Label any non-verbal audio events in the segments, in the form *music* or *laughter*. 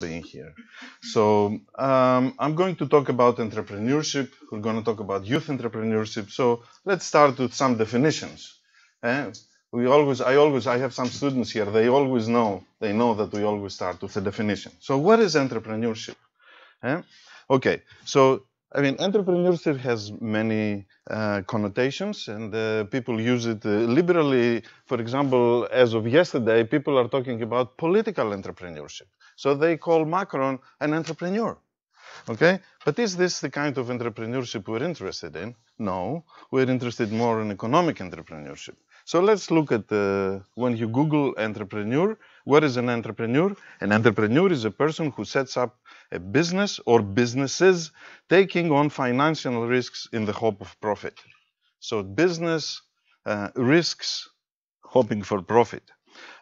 being here. So um, I'm going to talk about entrepreneurship. We're going to talk about youth entrepreneurship. So let's start with some definitions. Eh? We always, I always, I have some students here. They always know, they know that we always start with a definition. So what is entrepreneurship? Eh? Okay, so I mean, entrepreneurship has many uh, connotations and uh, people use it uh, liberally. For example, as of yesterday, people are talking about political entrepreneurship. So they call Macron an entrepreneur. Okay, but is this the kind of entrepreneurship we're interested in? No, we're interested more in economic entrepreneurship. So let's look at uh, when you Google entrepreneur, what is an entrepreneur? An entrepreneur is a person who sets up a business or businesses taking on financial risks in the hope of profit. So business uh, risks hoping for profit.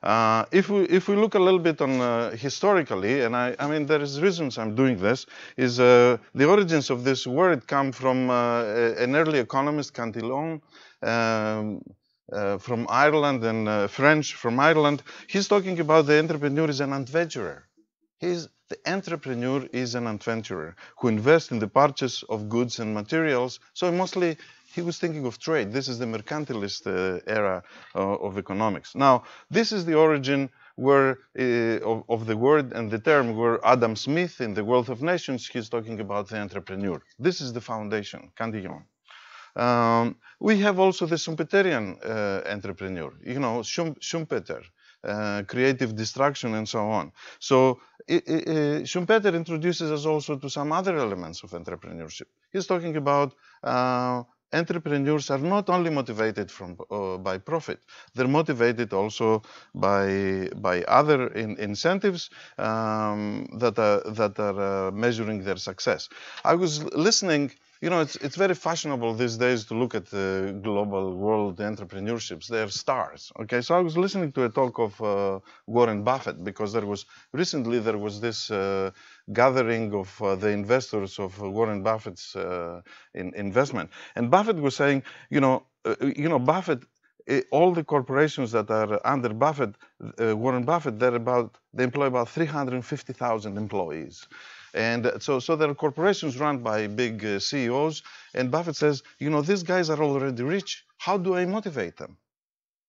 Uh, if we if we look a little bit on uh, historically, and I I mean there is reasons I'm doing this, is uh, the origins of this word come from uh, an early economist Cantillon. Um, uh, from Ireland and French from Ireland, he's talking about the entrepreneur is an adventurer. He's the entrepreneur is an adventurer who invests in the purchase of goods and materials. So mostly he was thinking of trade. This is the mercantilist uh, era uh, of economics. Now, this is the origin where uh, of, of, the word and the term where Adam Smith in the Wealth of Nations, he's talking about the entrepreneur. This is the foundation, Cantillon. Um, we have also the Schumpeterian uh, entrepreneur, you know, Schumpeter, uh, creative destruction and so on. So it, it, uh, Schumpeter introduces us also to some other elements of entrepreneurship. He's talking about uh, entrepreneurs are not only motivated from, uh, by profit, they're motivated also by, by other in, incentives um, that are, that are uh, measuring their success. I was listening you know, it's, it's very fashionable these days to look at the global world entrepreneurships. They're stars. Okay, so I was listening to a talk of uh, Warren Buffett because there was recently there was this uh, gathering of uh, the investors of Warren Buffett's uh, in, investment, and Buffett was saying, you know, uh, you know, Buffett. Eh, all the corporations that are under Buffett, uh, Warren Buffett, they're about they employ about 350,000 employees. And so, so there are corporations run by big uh, CEOs. And Buffett says, you know, these guys are already rich. How do I motivate them?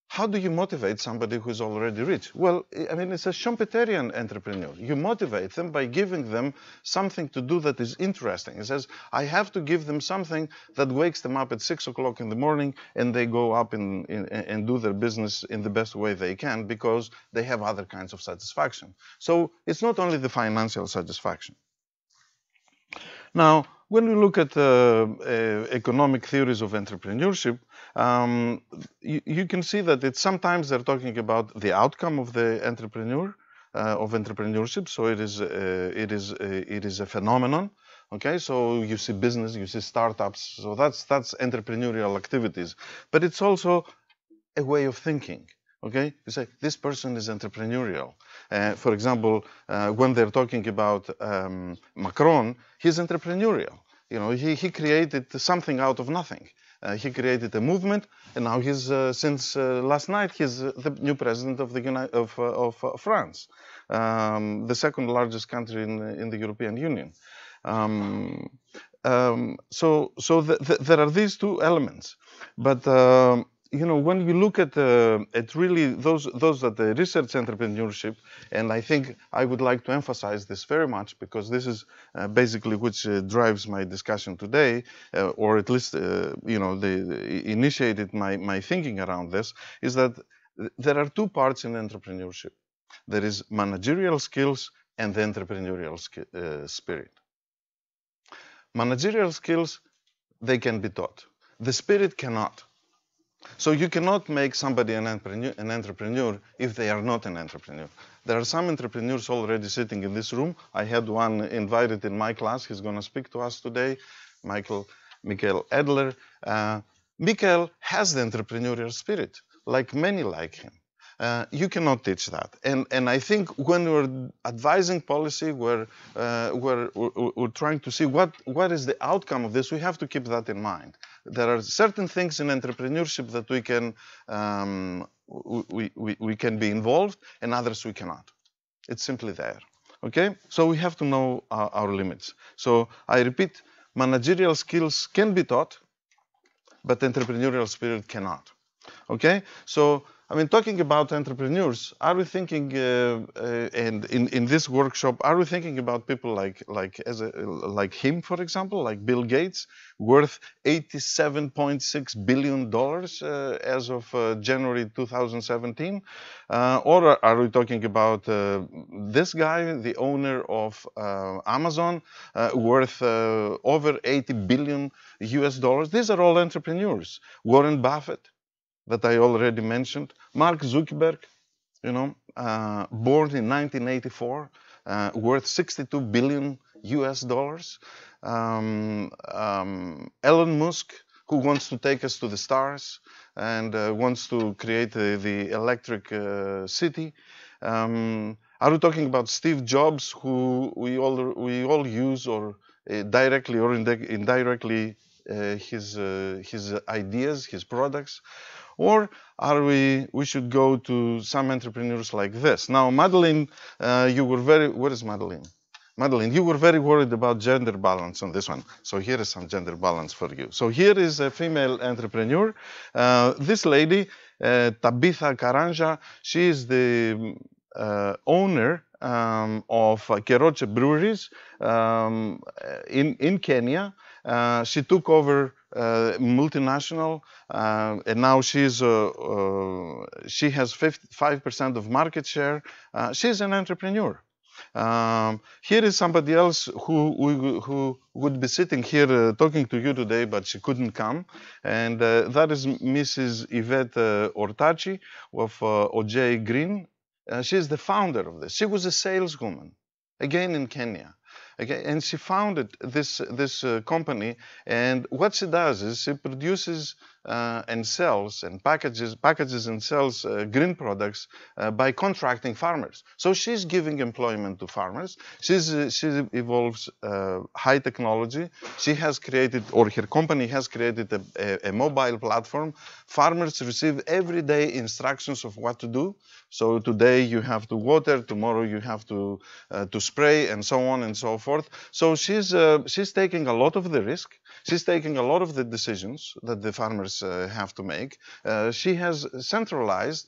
How do you motivate somebody who's already rich? Well, I mean, it's a Schumpeterian entrepreneur. You motivate them by giving them something to do that is interesting. He says, I have to give them something that wakes them up at six o'clock in the morning and they go up in, in, and do their business in the best way they can because they have other kinds of satisfaction. So it's not only the financial satisfaction. Now, when we look at uh, uh, economic theories of entrepreneurship, um, you, you, can see that it's sometimes they're talking about the outcome of the entrepreneur, uh, of entrepreneurship. So it is, uh, it is, it is a phenomenon. Okay, so you see business, you see startups. So that's that's entrepreneurial activities, but it's also a way of thinking. Okay, you say this person is entrepreneurial. Uh, for example, uh, when they're talking about um, Macron, he's entrepreneurial. You know, he, he created something out of nothing. Uh, he created a movement, and now he's uh, since uh, last night he's uh, the new president of the Uni- of, of France, um, the second largest country in in the European Union. Um, um, so so the, the, there are these two elements, but um, you know, when you look at uh, at really those those are the research entrepreneurship, and I think I would like to emphasize this very much because this is uh, basically which uh, drives my discussion today, uh, or at least uh, you know, the, the, initiated my my thinking around this is that there are two parts in entrepreneurship. There is managerial skills and the entrepreneurial uh, spirit. Managerial skills they can be taught. The spirit cannot. So you cannot make somebody an entrepreneur, an entrepreneur if they are not an entrepreneur. There are some entrepreneurs already sitting in this room. I had one invited in my class. He's going to speak to us today, Michael Michael Adler. Uh, Michael has the entrepreneurial spirit, like many like him. Uh, you cannot teach that. And, and I think when we're advising policy, we're, uh, we're, we're, trying to see what, what is the outcome of this, we have to keep that in mind. There are certain things in entrepreneurship that we can, um, we, we, we can be involved and others we cannot. It's simply there. Okay, so we have to know our, our limits. So I repeat, managerial skills can be taught, but entrepreneurial spirit cannot. Okay, so I mean, talking about entrepreneurs, are we thinking, uh, uh, and in, in this workshop, are we thinking about people like like as a, like him, for example, like Bill Gates, worth 87.6 billion dollars uh, as of uh, January 2017, uh, or are we talking about uh, this guy, the owner of Amazon, worth over 80 billion U.S. dollars? These are all entrepreneurs. Warren Buffett that I already mentioned. Mark Zuckerberg, you know, uh, born in 1984, uh, worth 62 billion US dollars. Um, um, Elon Musk, who wants to take us to the stars and uh, wants to create the electric uh, city. Um, are we talking about Steve Jobs, who we all we all use or uh, directly or indirectly uh, his his ideas, his products? Or are we we should go to some entrepreneurs like this? Now madeline uh, you were very where is madeline? Madeline you were very worried about gender balance on this one. So here is some gender balance for you. So here is a female entrepreneur. Uh, this lady uh, tabitha karanja she is the uh, owner um, of Keroche breweries um, in, in Kenya. Uh, she took over multinational, uh, and now she's uh, she has 55% of market share. she's an entrepreneur. Um, here is somebody else who, who, would be sitting here uh, talking to you today, but she couldn't come. And uh, that is Mrs. Yvette uh, Ortaci of OJ Green. she's the founder of this. She was a saleswoman, again in Kenya. Okay, and she founded this this uh, company, and what she does is she produces uh, and sells and packages packages and sells uh, green products uh, by contracting farmers. So she's giving employment to farmers. She's uh, she evolves uh, high technology. She has created, or her company has created a, a, a mobile platform. Farmers receive every day instructions of what to do. So today you have to water, tomorrow you have to to spray, and so on and so forth forth. So she's uh, she's taking a lot of the risk. She's taking a lot of the decisions that the farmers uh, have to make. Uh, she has centralized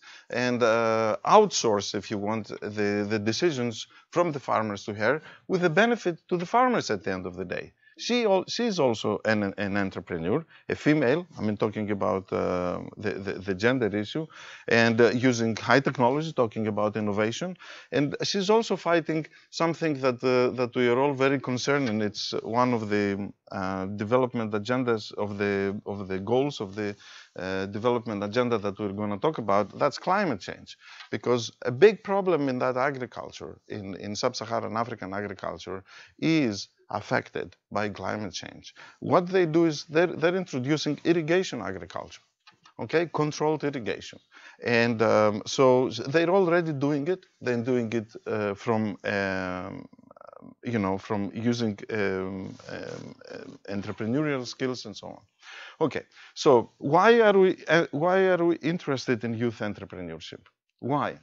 and uh, outsourced, if you want, the, the decisions from the farmers to her with the benefit to the farmers at the end of the day. She she's also an, an entrepreneur, a female. I mean, talking about uh, the, the, the gender issue, and uh, using high technology, talking about innovation, and she's also fighting something that uh, that we are all very concerned, and it's one of the uh, development agendas of the of the goals of the uh, development agenda that we're going to talk about, that's climate change. Because a big problem in that agriculture, in, in sub-Saharan African agriculture, is affected by climate change. What they do is they're, they're introducing irrigation agriculture, okay, controlled irrigation. And um, so they're already doing it. They're doing it uh, from, um, you know, from using um, um entrepreneurial skills and so on. Okay, so why are we uh, why are we interested in youth entrepreneurship? Why?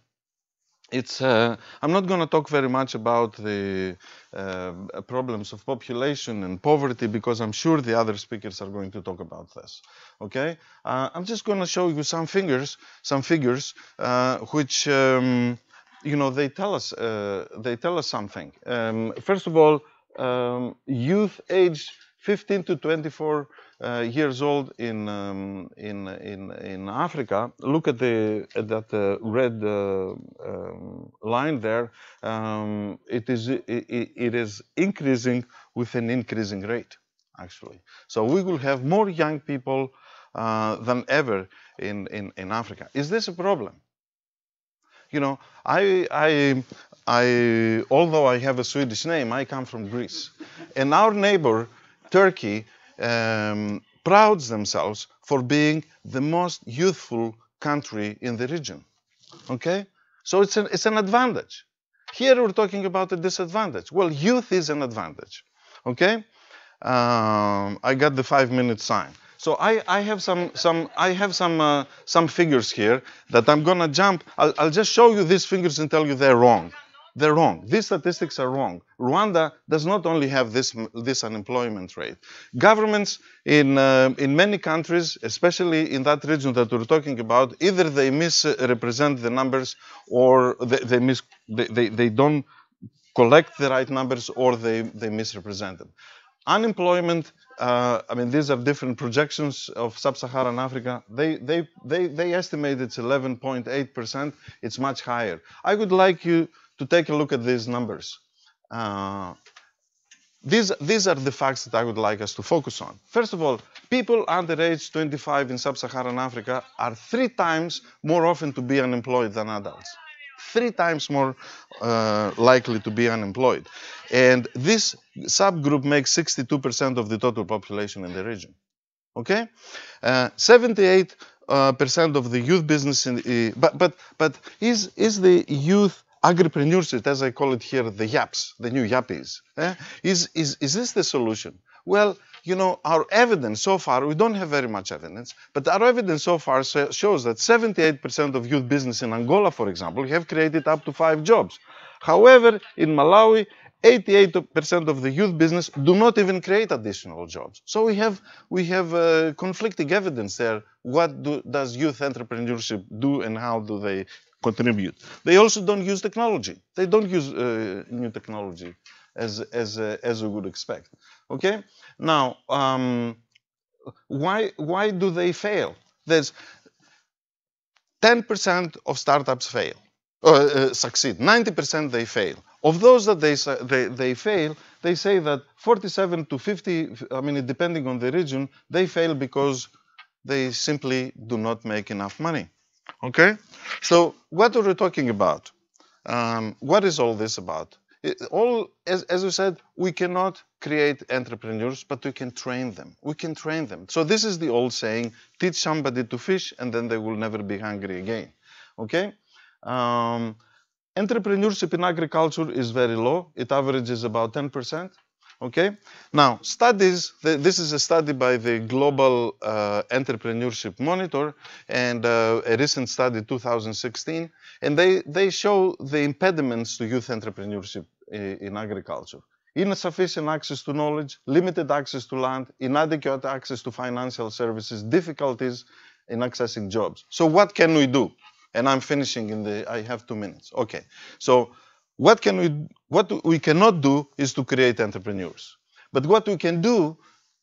It's uh, I'm not going to talk very much about the uh, problems of population and poverty because I'm sure the other speakers are going to talk about this. Okay, uh, I'm just going to show you some figures, some figures uh, which um, you know they tell us uh, they tell us something. Um, first of all, um, youth age 15 to 24 uh, years old in, um, in, in, in Africa, look at, the, at that uh, red uh, um, line there. Um, it, is, it, it is increasing with an increasing rate, actually. So we will have more young people uh, than ever in, in, in Africa. Is this a problem? You know, I, I, I, although I have a Swedish name, I come from Greece. And our neighbor, Turkey, um, prouds themselves for being the most youthful country in the region. Okay? So it's an, it's an advantage. Here we're talking about a disadvantage. Well, youth is an advantage. Okay? Um, I got the five minute sign. So I, I have some some I have some uh, some figures here that I'm gonna jump. I'll, I'll just show you these figures and tell you they're wrong. They're wrong. These statistics are wrong. Rwanda does not only have this, this unemployment rate. Governments in, uh, in many countries, especially in that region that we're talking about, either they misrepresent the numbers or they, they, mis, they, they, they don't collect the right numbers or they, they misrepresent them. Unemployment, uh, I mean, these are different projections of sub-Saharan Africa. They, they, they, they estimate it's 11.8%. It's much higher. I would like you to take a look at these numbers. Uh, these, these are the facts that I would like us to focus on. First of all, people under age 25 in sub-Saharan Africa are three times more often to be unemployed than adults. Three times more uh, likely to be unemployed. And this subgroup makes 62% of the total population in the region. Okay? Uh, 78 uh, percent of the youth business in the, but but but is is the youth agripreneurship, as I call it here, the yaps, the new yappies. Eh? Is, is, is this the solution? Well, you know, our evidence so far, we don't have very much evidence, but our evidence so far shows that 78% of youth business in Angola, for example, have created up to five jobs. However, in Malawi, 88% of the youth business do not even create additional jobs. So we have we have uh, conflicting evidence there. What do, does youth entrepreneurship do, and how do they contribute. They also don't use technology. They don't use uh, new technology as, as, uh, as we would expect. Okay? Now, um, why, why do they fail? There's 10% of startups fail, uh, uh, succeed. 90% they fail. Of those that they, they, they fail, they say that 47 to 50, I mean, depending on the region, they fail because they simply do not make enough money. Okay? So what are we talking about? Um, what is all this about? All, as, as we said, we cannot create entrepreneurs, but we can train them. We can train them. So this is the old saying, teach somebody to fish and then they will never be hungry again. Okay? Um, entrepreneurship in agriculture is very low. It averages about 10%. Okay. Now, studies. This is a study by the Global uh, Entrepreneurship Monitor and uh, a recent study, 2016, and they they show the impediments to youth entrepreneurship in agriculture. Insufficient access to knowledge, limited access to land, inadequate access to financial services, difficulties in accessing jobs. So what can we do? And I'm finishing in the, I have two minutes. Okay. So what can we what we cannot do is to create entrepreneurs. But what we can do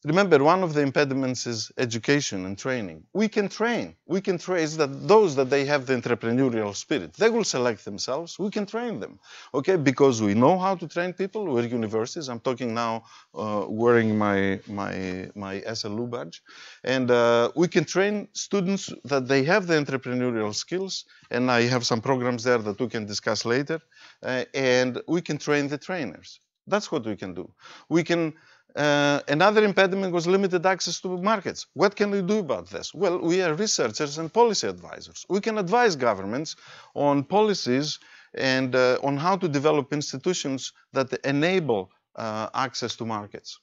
Remember, one of the impediments is education and training. We can train. We can trace that those that they have the entrepreneurial spirit, they will select themselves. We can train them, okay? Because we know how to train people. We're universities. I'm talking now uh, wearing my my my SLU badge, and uh, we can train students that they have the entrepreneurial skills. And I have some programs there that we can discuss later. Uh, and we can train the trainers. That's what we can do. We can uh, another impediment was limited access to markets. What can we do about this? Well, we are researchers and policy advisors. We can advise governments on policies and uh, on how to develop institutions that enable uh, access to markets.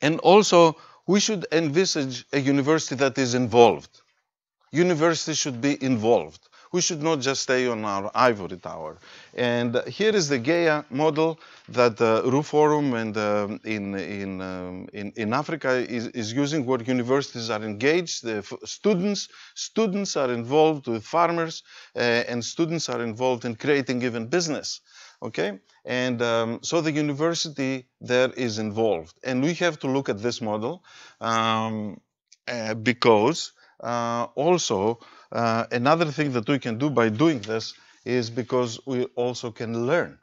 And also, we should envisage a university that is involved. Universities should be involved we should not just stay on our ivory tower. And here is the Gaia model that uh, RUForum and uh, in, in, um, in, in, Africa is, is, using where universities are engaged, the students, students are involved with farmers uh, and students are involved in creating even business. Okay, and um, so the university there is involved, and we have to look at this model um, uh, because uh, also uh, another thing that we can do by doing this is because we also can learn.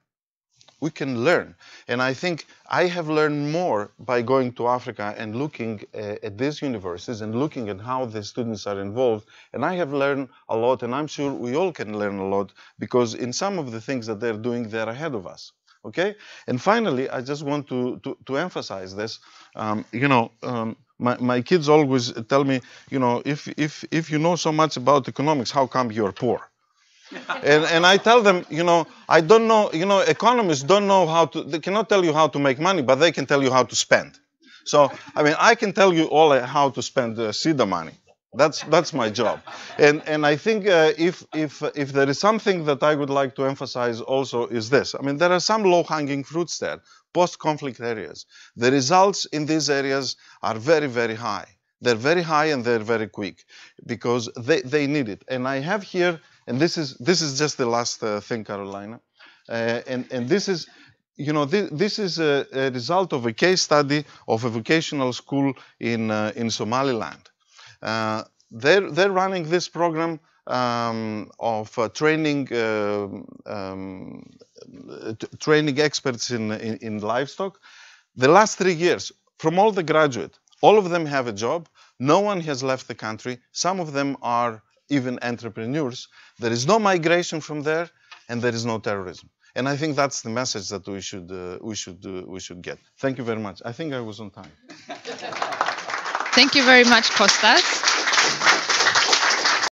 We can learn. And I think I have learned more by going to Africa and looking uh, at these universities and looking at how the students are involved. And I have learned a lot, and I'm sure we all can learn a lot because in some of the things that they're doing, they're ahead of us. Okay? And finally, I just want to, to, to emphasize this. Um, you know, um, my, my kids always tell me, you know, if, if, if you know so much about economics, how come you're poor? *laughs* and, and I tell them, you know, I don't know, you know, economists don't know how to, they cannot tell you how to make money, but they can tell you how to spend. So, I mean, I can tell you all how to spend uh, SIDA money. That's that's my job, and and I think uh, if if if there is something that I would like to emphasize also is this. I mean, there are some low-hanging fruits there, post-conflict areas. The results in these areas are very very high. They're very high and they're very quick because they they need it. And I have here, and this is this is just the last uh, thing, Carolina, uh, and and this is you know, this, this is a, a, result of a case study of a vocational school in, uh, in Somaliland. Uh, they're, they're running this program um, of uh, training uh, um, training experts in, in, in, livestock. The last three years, from all the graduates, all of them have a job. No one has left the country. Some of them are even entrepreneurs. There is no migration from there, and there is no terrorism. And I think that's the message that we should uh, we should uh, we should get. Thank you very much. I think I was on time. *laughs* Thank you very much, Kostas.